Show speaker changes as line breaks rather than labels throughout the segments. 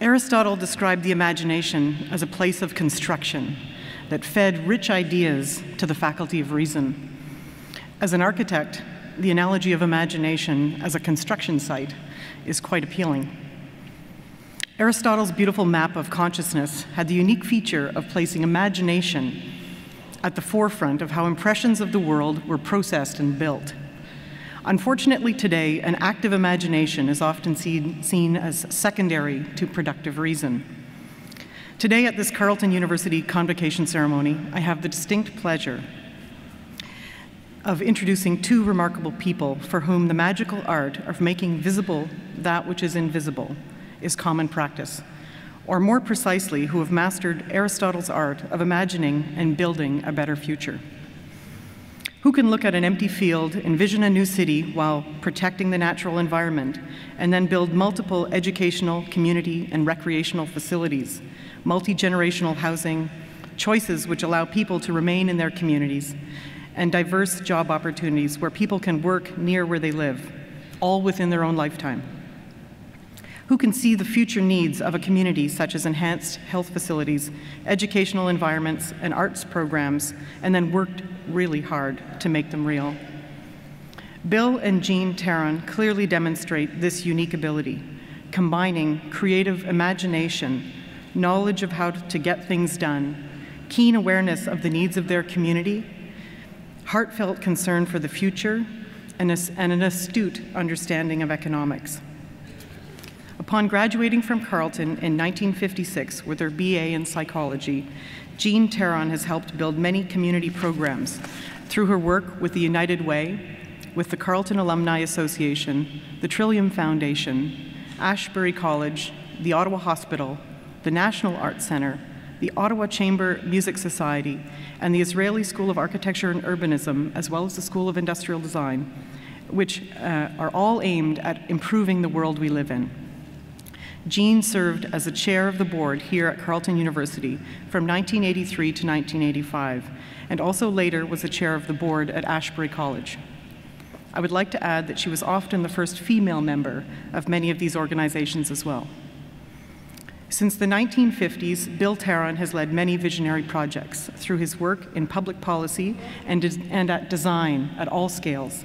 Aristotle described the imagination as a place of construction that fed rich ideas to the faculty of reason. As an architect, the analogy of imagination as a construction site is quite appealing. Aristotle's beautiful map of consciousness had the unique feature of placing imagination at the forefront of how impressions of the world were processed and built. Unfortunately, today, an active imagination is often seen, seen as secondary to productive reason. Today, at this Carleton University convocation ceremony, I have the distinct pleasure of introducing two remarkable people for whom the magical art of making visible that which is invisible is common practice, or more precisely, who have mastered Aristotle's art of imagining and building a better future. Who can look at an empty field, envision a new city while protecting the natural environment, and then build multiple educational, community, and recreational facilities, multi generational housing, choices which allow people to remain in their communities, and diverse job opportunities where people can work near where they live, all within their own lifetime. Who can see the future needs of a community such as enhanced health facilities, educational environments, and arts programs, and then worked really hard to make them real? Bill and Jean Teron clearly demonstrate this unique ability, combining creative imagination, knowledge of how to get things done, keen awareness of the needs of their community, heartfelt concern for the future, and, an astute understanding of economics. Upon graduating from Carleton in 1956 with her BA in psychology, Jean Teron has helped build many community programs through her work with the United Way, with the Carleton Alumni Association, the Trillium Foundation, Ashbury College, the Ottawa Hospital, the National Arts Centre, the Ottawa Chamber Music Society, and the Azrieli School of Architecture and Urbanism, as well as the School of Industrial Design, which uh, are all aimed at improving the world we live in. Jean served as a chair of the board here at Carleton University from 1983 to 1985, and also later was a chair of the board at Ashbury College. I would like to add that she was often the first female member of many of these organizations as well. Since the 1950s, Bill Teron has led many visionary projects through his work in public policy and, and at design at all scales.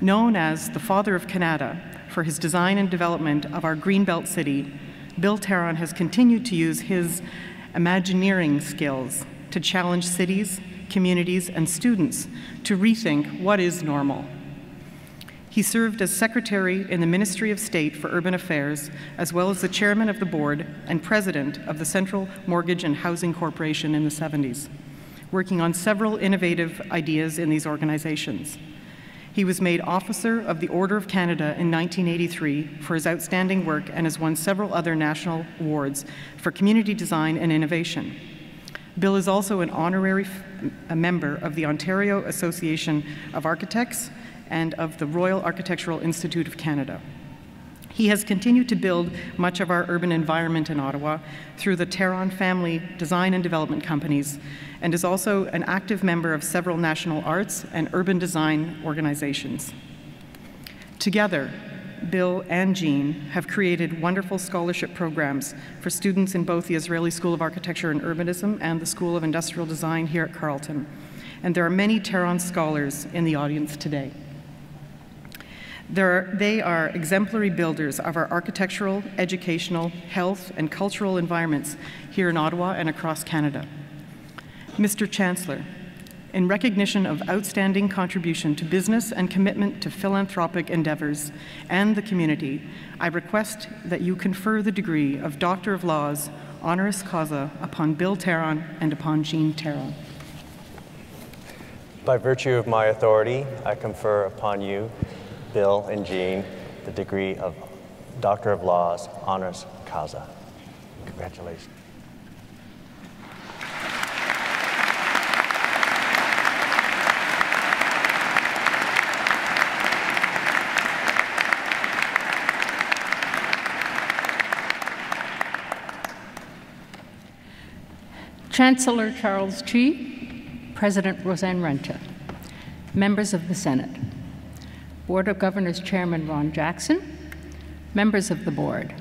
Known as the father of Kanata for his design and development of our Greenbelt city, Bill Teron has continued to use his Imagineering skills to challenge cities, communities, and students to rethink what is normal he served as secretary in the Ministry of State for Urban Affairs, as well as the chairman of the board and president of the Central Mortgage and Housing Corporation in the 70s, working on several innovative ideas in these organizations. He was made Officer of the Order of Canada in 1983 for his outstanding work and has won several other national awards for community design and innovation. Bill is also an honorary member of the Ontario Association of Architects and of the Royal Architectural Institute of Canada. He has continued to build much of our urban environment in Ottawa through the Teron family design and development companies and is also an active member of several national arts and urban design organizations. Together, Bill and Jean have created wonderful scholarship programs for students in both the Azrieli School of Architecture and Urbanism and the School of Industrial Design here at Carleton. And there are many Teron scholars in the audience today. Are, they are exemplary builders of our architectural, educational, health, and cultural environments here in Ottawa and across Canada. Mr. Chancellor, in recognition of outstanding contribution to business and commitment to philanthropic endeavors and the community, I request that you confer the degree of Doctor of Laws honoris causa upon Bill Teron and upon Jean Teron.
By virtue of my authority, I confer upon you Bill and Jean the degree of Doctor of Laws, honoris causa. Congratulations.
Chancellor Charles Chi, President Roseann Runte, members of the Senate, Board of Governors Chairman Ron Jackson, members of the board,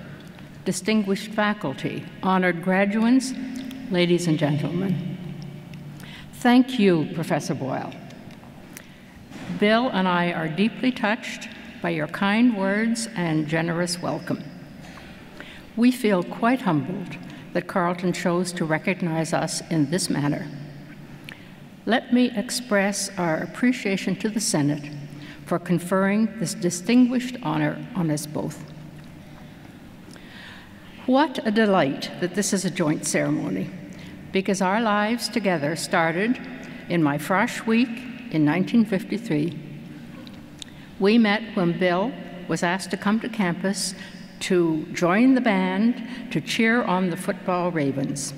distinguished faculty, honored graduates, ladies and gentlemen. Thank you, Professor Boyle. Bill and I are deeply touched by your kind words and generous welcome. We feel quite humbled that Carleton chose to recognize us in this manner. Let me express our appreciation to the Senate for conferring this distinguished honor on us both. What a delight that this is a joint ceremony, because our lives together started in my Frosh week in 1953. We met when Bill was asked to come to campus to join the band to cheer on the football Ravens.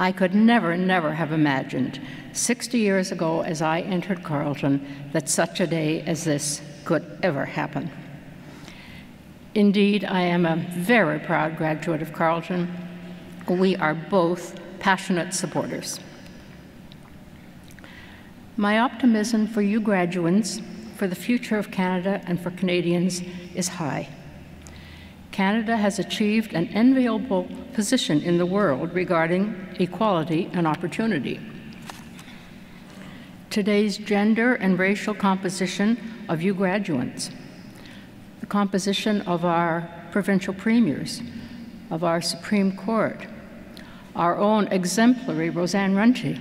I could never, never have imagined 60 years ago as I entered Carleton that such a day as this could ever happen. Indeed, I am a very proud graduate of Carleton. We are both passionate supporters. My optimism for you graduates, for the future of Canada, and for Canadians is high. Canada has achieved an enviable position in the world regarding equality and opportunity. Today's gender and racial composition of you graduates, the composition of our provincial premiers, of our Supreme Court, our own exemplary Roseann Runte,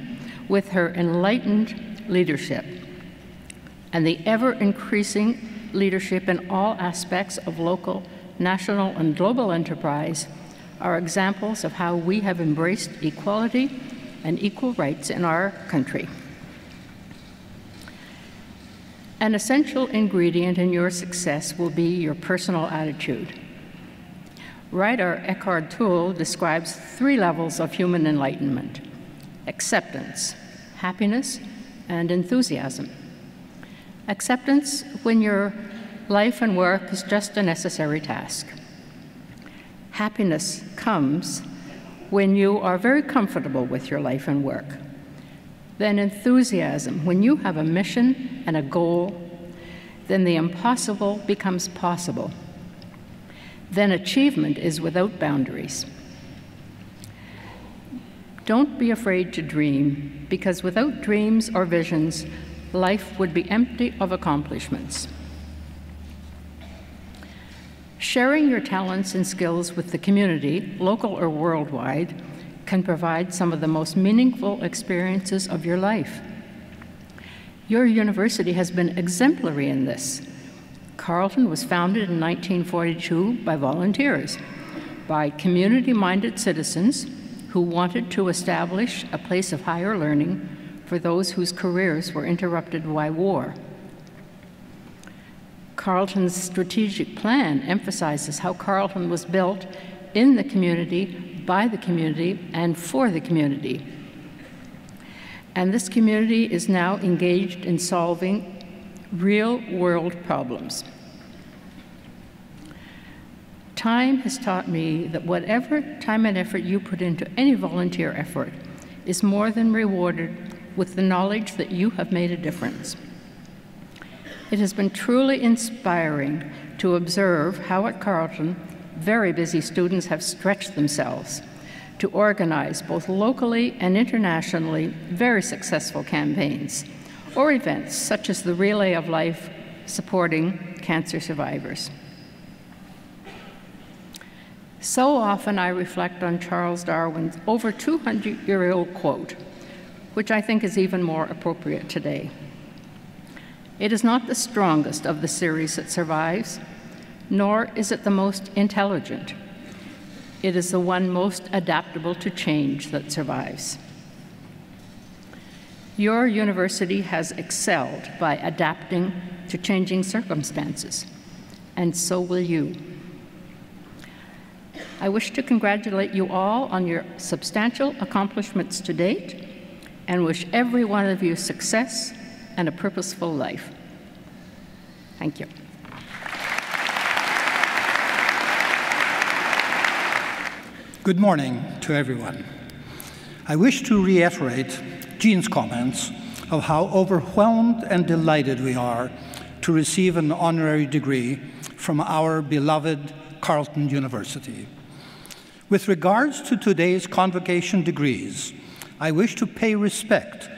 with her enlightened leadership, and the ever increasing leadership in all aspects of local national, and global enterprise are examples of how we have embraced equality and equal rights in our country. An essential ingredient in your success will be your personal attitude. Writer Eckhart Tolle describes three levels of human enlightenment acceptance, happiness, and enthusiasm. Acceptance when you're life and work is just a necessary task. Happiness comes when you are very comfortable with your life and work. Then enthusiasm, when you have a mission and a goal, then the impossible becomes possible. Then achievement is without boundaries. Don't be afraid to dream, because without dreams or visions, life would be empty of accomplishments. Sharing your talents and skills with the community, local or worldwide, can provide some of the most meaningful experiences of your life. Your university has been exemplary in this. Carleton was founded in 1942 by volunteers, by community minded citizens who wanted to establish a place of higher learning for those whose careers were interrupted by war. Carleton's strategic plan emphasizes how Carleton was built in the community, by the community, and for the community. And this community is now engaged in solving real world problems. Time has taught me that whatever time and effort you put into any volunteer effort is more than rewarded with the knowledge that you have made a difference. It has been truly inspiring to observe how at Carleton very busy students have stretched themselves to organize both locally and internationally very successful campaigns or events such as the Relay of Life supporting cancer survivors. So often I reflect on Charles Darwin's over 200 year old quote, which I think is even more appropriate today. It is not the strongest of the series that survives, nor is it the most intelligent. It is the one most adaptable to change that survives. Your university has excelled by adapting to changing circumstances, and so will you. I wish to congratulate you all on your substantial accomplishments to date and wish every one of you success and a purposeful life. Thank you.
Good morning to everyone. I wish to reiterate Jean's comments of how overwhelmed and delighted we are to receive an honorary degree from our beloved Carleton University. With regards to today's convocation degrees, I wish to pay respect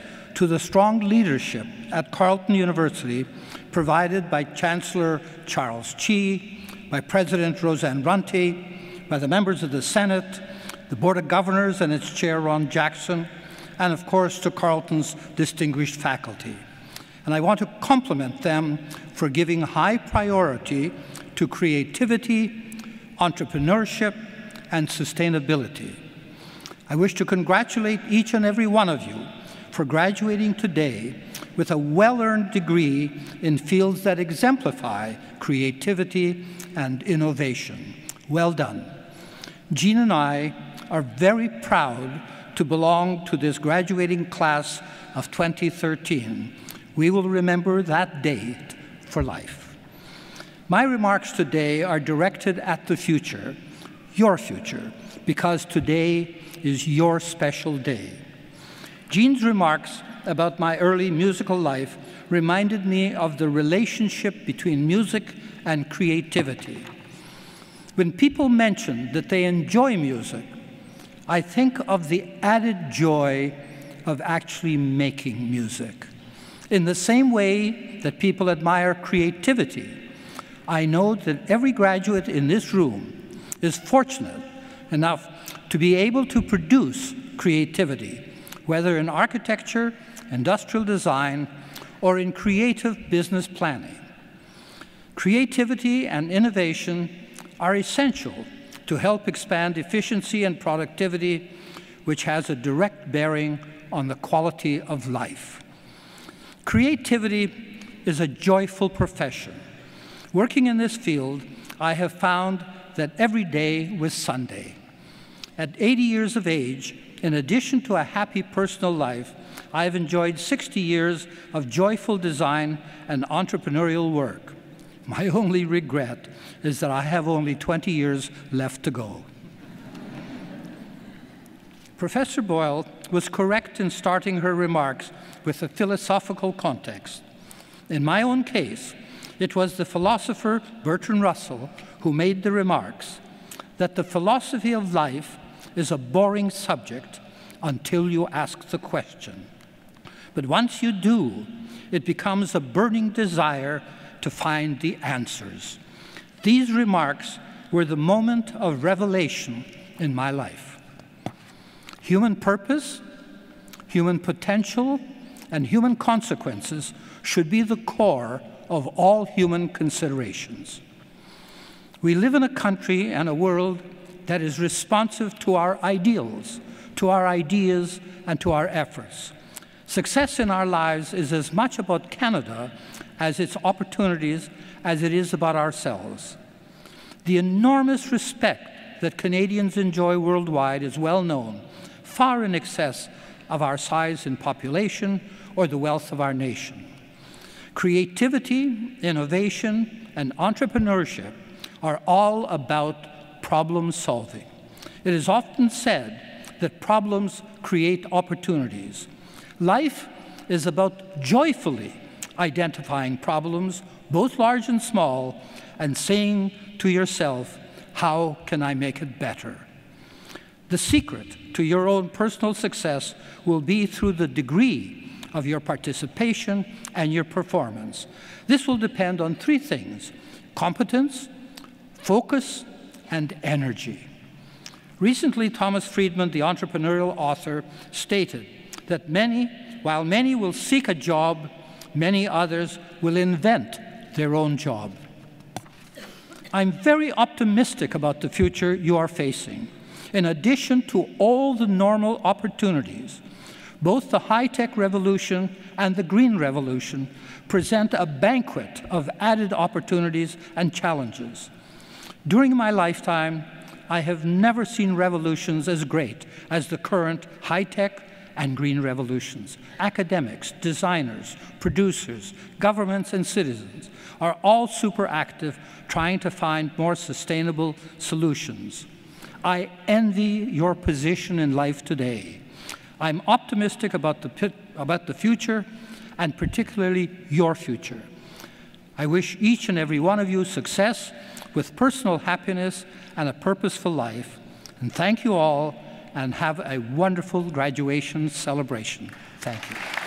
to the strong leadership at Carleton University provided by Chancellor Charles Chi, by President Roseann Runte, by the members of the Senate, the Board of Governors and its chair, Ron Jackson, and of course to Carleton's distinguished faculty. And I want to compliment them for giving high priority to creativity, entrepreneurship, and sustainability. I wish to congratulate each and every one of you for graduating today with a well earned degree in fields that exemplify creativity and innovation. Well done. Jean and I are very proud to belong to this graduating class of 2013. We will remember that date for life. My remarks today are directed at the future, your future, because today is your special day. Jean's remarks about my early musical life reminded me of the relationship between music and creativity. When people mention that they enjoy music, I think of the added joy of actually making music. In the same way that people admire creativity, I know that every graduate in this room is fortunate enough to be able to produce creativity, whether in architecture, industrial design, or in creative business planning. Creativity and innovation are essential to help expand efficiency and productivity, which has a direct bearing on the quality of life. Creativity is a joyful profession. Working in this field, I have found that every day was Sunday. At 80 years of age, in addition to a happy personal life, I have enjoyed 60 years of joyful design and entrepreneurial work. My only regret is that I have only 20 years left to go. Professor Boyle was correct in starting her remarks with a philosophical context. In my own case, it was the philosopher Bertrand Russell who made the remarks that the philosophy of life is a boring subject until you ask the question. But once you do, it becomes a burning desire to find the answers. These remarks were the moment of revelation in my life. Human purpose, human potential, and human consequences should be the core of all human considerations. We live in a country and a world that is responsive to our ideals, to our ideas, and to our efforts. Success in our lives is as much about Canada as its opportunities as it is about ourselves. The enormous respect that Canadians enjoy worldwide is well known, far in excess of our size in population or the wealth of our nation. Creativity, innovation, and entrepreneurship are all about problem solving. It is often said that problems create opportunities. Life is about joyfully identifying problems, both large and small, and saying to yourself, How can I make it better? The secret to your own personal success will be through the degree of your participation and your performance. This will depend on three things competence, focus, and energy. Recently, Thomas Friedman, the entrepreneurial author, stated that many, while many will seek a job, many others will invent their own job. I'm very optimistic about the future you are facing. In addition to all the normal opportunities, both the high tech revolution and the green revolution present a banquet of added opportunities and challenges. During my lifetime, I have never seen revolutions as great as the current high tech and green revolutions. Academics, designers, producers, governments, and citizens are all super active trying to find more sustainable solutions. I envy your position in life today. I'm optimistic about the, about the future and particularly your future. I wish each and every one of you success with personal happiness and a purposeful life. And thank you all and have a wonderful graduation celebration. Thank you.